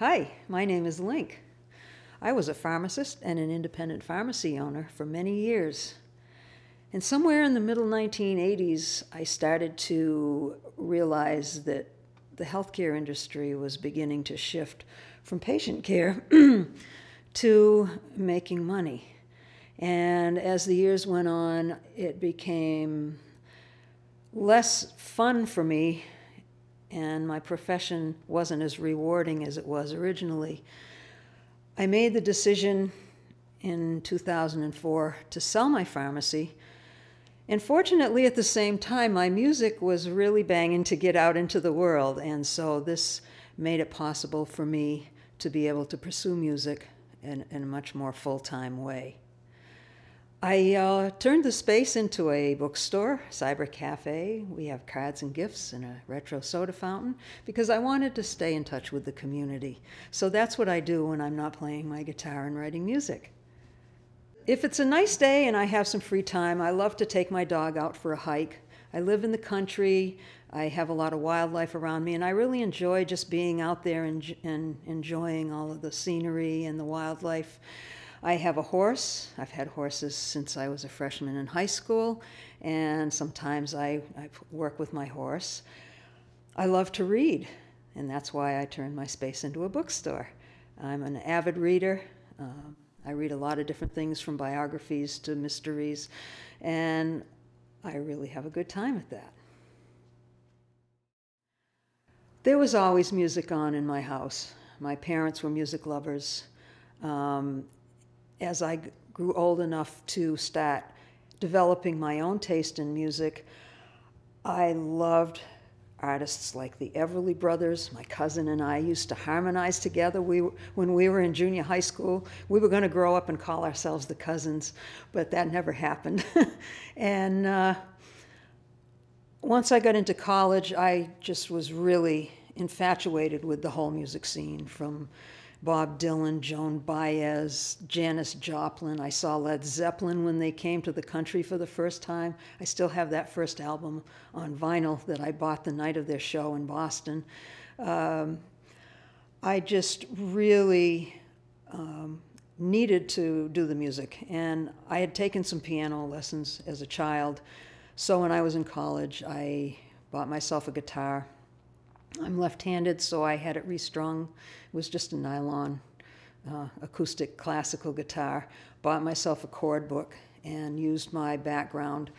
Hi, my name is LinQ. I was a pharmacist and an independent pharmacy owner for many years. And somewhere in the middle 1980s, I started to realize that the healthcare industry was beginning to shift from patient care to making money. And as the years went on, it became less fun for me, and my profession wasn't as rewarding as it was originally. I made the decision in 2004 to sell my pharmacy. And fortunately, at the same time, my music was really banging to get out into the world. And so this made it possible for me to be able to pursue music in, in a much more full time way. I uh, turned the space into a bookstore, cyber cafe. We have cards and gifts and a retro soda fountain because I wanted to stay in touch with the community. So that's what I do when I'm not playing my guitar and writing music. If it's a nice day and I have some free time, I love to take my dog out for a hike. I live in the country. I have a lot of wildlife around me, and I really enjoy just being out there and, and enjoying all of the scenery and the wildlife. I have a horse. I've had horses since I was a freshman in high school, and sometimes I, I work with my horse. I love to read, and that's why I turned my space into a bookstore. I'm an avid reader. Uh, I read a lot of different things from biographies to mysteries, and I really have a good time at that. There was always music on in my house. My parents were music lovers. Um, as I grew old enough to start developing my own taste in music, I loved artists like the Everly Brothers. My cousin and I used to harmonize together. We, when we were in junior high school, we were going to grow up and call ourselves the Cousins, but that never happened. and uh, once I got into college, I just was really infatuated with the whole music scene from Bob Dylan, Joan Baez, Janis Joplin. I saw Led Zeppelin when they came to the country for the first time. I still have that first album on vinyl that I bought the night of their show in Boston. Um, I just really um, needed to do the music, and I had taken some piano lessons as a child. So when I was in college, I bought myself a guitar I'm left-handed, so I had it restrung. It was just a nylon uh, acoustic classical guitar. Bought myself a chord book and used my background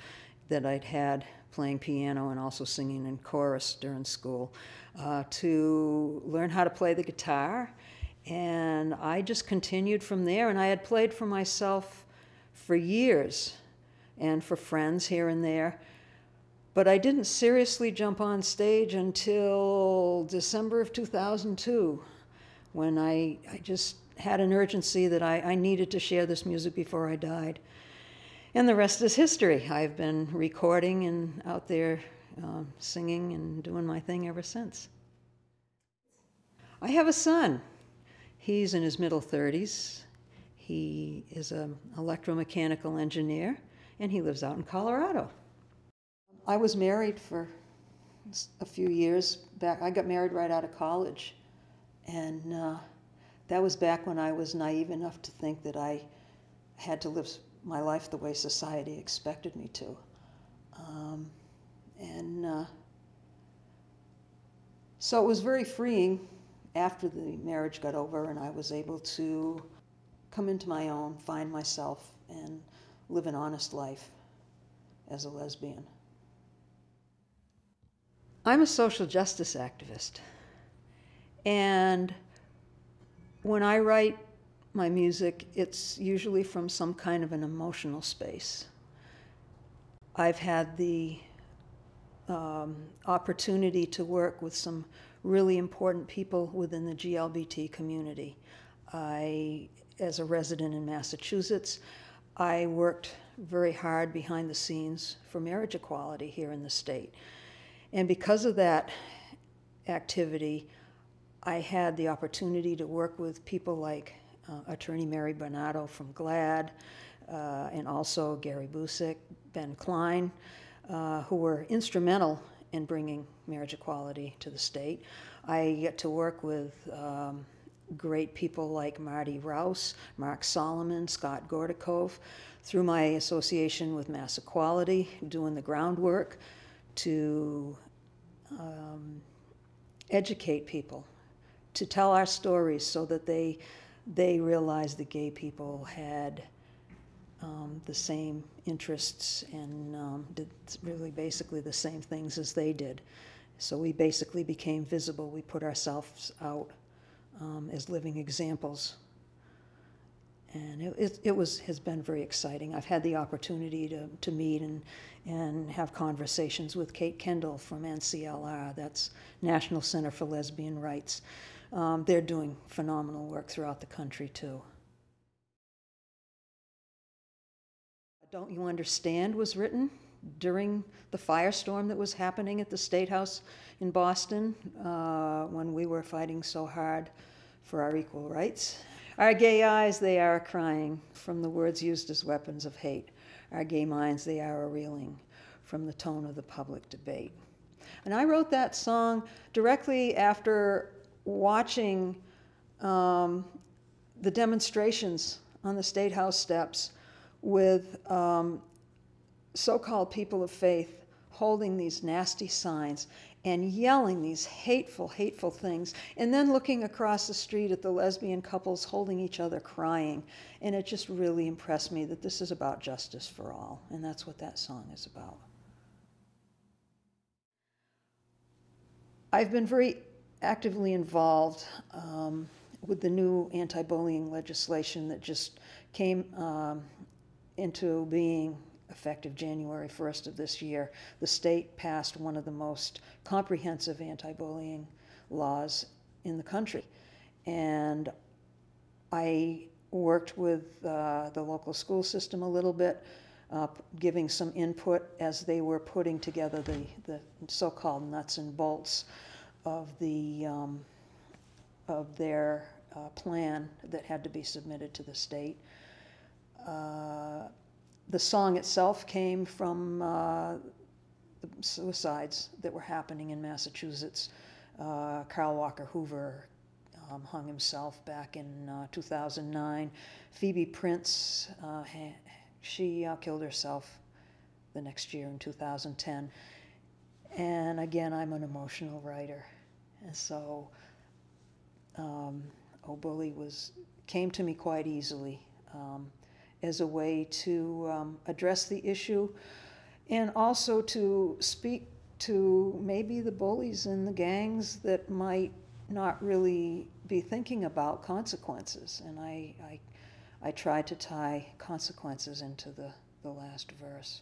that I'd had playing piano and also singing in chorus during school uh, to learn how to play the guitar. And I just continued from there. And I had played for myself for years and for friends here and there. But I didn't seriously jump on stage until December of 2002 when I, I just had an urgency that I, I needed to share this music before I died. And the rest is history. I've been recording and out there uh, singing and doing my thing ever since. I have a son. He's in his middle 30s. He is an electromechanical engineer, and he lives out in Colorado. I was married for a few years back. I got married right out of college, and uh, that was back when I was naive enough to think that I had to live my life the way society expected me to. Um, and uh, so it was very freeing after the marriage got over and I was able to come into my own, find myself, and live an honest life as a lesbian. I'm a social justice activist. And when I write my music, it's usually from some kind of an emotional space. I've had the um, opportunity to work with some really important people within the GLBT community. I, as a resident in Massachusetts, I worked very hard behind the scenes for marriage equality here in the state. And because of that activity, I had the opportunity to work with people like uh, attorney Mary Bonauto from GLAD, uh, and also Gary Buseck, Ben Klein, uh, who were instrumental in bringing marriage equality to the state. I get to work with um, great people like Marty Rouse, Mark Solomon, Scott Gortikov, through my association with MassEquality, doing the groundwork to um, educate people, to tell our stories so that they, they realized that gay people had um, the same interests and um, did really basically the same things as they did. So we basically became visible. We put ourselves out um, as living examples. And it, it, was, has been very exciting. I've had the opportunity to, to meet and, and have conversations with Kate Kendell from NCLR, that's National Center for Lesbian Rights. Um, they're doing phenomenal work throughout the country, too. Don't You Understand was written during the firestorm that was happening at the State House in Boston uh, when we were fighting so hard for our equal rights. Our gay eyes, they are crying from the words used as weapons of hate. Our gay minds, they are reeling from the tone of the public debate. And I wrote that song directly after watching um, the demonstrations on the State House steps with um, so called people of faith holding these nasty signs and yelling these hateful, hateful things, and then looking across the street at the lesbian couples holding each other crying. And it just really impressed me that this is about justice for all, and that's what that song is about. I've been very actively involved um, with the new anti bullying legislation that just came um, into being effective January 1st of this year, the state passed one of the most comprehensive anti bullying laws in the country. And I worked with uh, the local school system a little bit, uh, giving some input as they were putting together the, the so called nuts and bolts of, the, um, of their uh, plan that had to be submitted to the state. The song itself came from uh, the suicides that were happening in Massachusetts. Uh, Carl Walker Hoover um, hung himself back in uh, 2009. Phoebe Prince, uh, she uh, killed herself the next year in 2010. And again, I'm an emotional writer. And so um, Oh Bully was, came to me quite easily. Um, as a way to um, address the issue and also to speak to maybe the bullies and the gangs that might not really be thinking about consequences. And I, I, I tried to tie consequences into the, the last verse.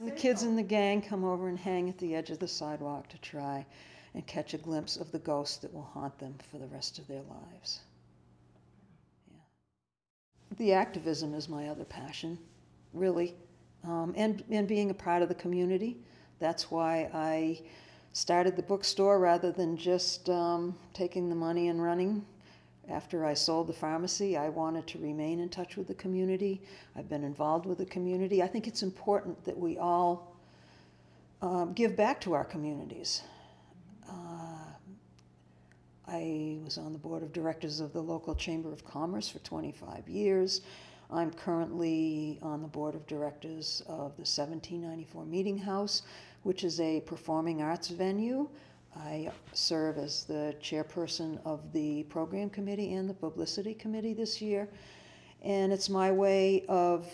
The kids in the gang come over and hang at the edge of the sidewalk to try and catch a glimpse of the ghost that will haunt them for the rest of their lives the activism is my other passion, really, um, and and being a part of the community. That's why I started the bookstore rather than just um, taking the money and running. After I sold the pharmacy, I wanted to remain in touch with the community. I've been involved with the community. I think it's important that we all um, give back to our communities. I was on the board of directors of the local Chamber of Commerce for 25 years. I'm currently on the board of directors of the 1794 Meeting House, which is a performing arts venue. I serve as the chairperson of the program committee and the publicity committee this year. And it's my way of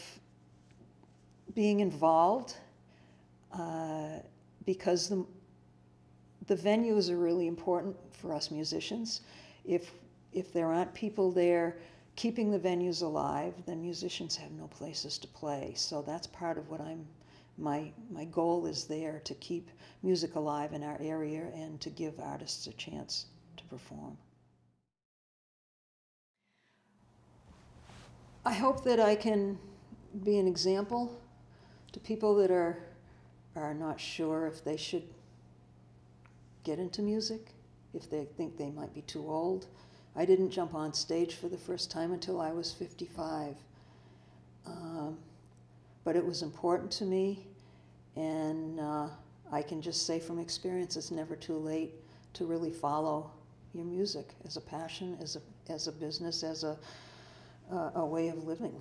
being involved uh, because the, the venues are really important for us musicians. If, if there aren't people there keeping the venues alive, then musicians have no places to play. So that's part of what I'm, my, my goal is there to keep music alive in our area and to give artists a chance to perform. I hope that I can be an example to people that are, are not sure if they should get into music if they think they might be too old. I didn't jump on stage for the first time until I was 55. Um, but it was important to me, and uh, I can just say from experience it's never too late to really follow your music as a passion, as a as a business, as a uh, a way of living.